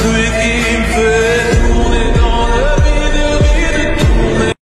We.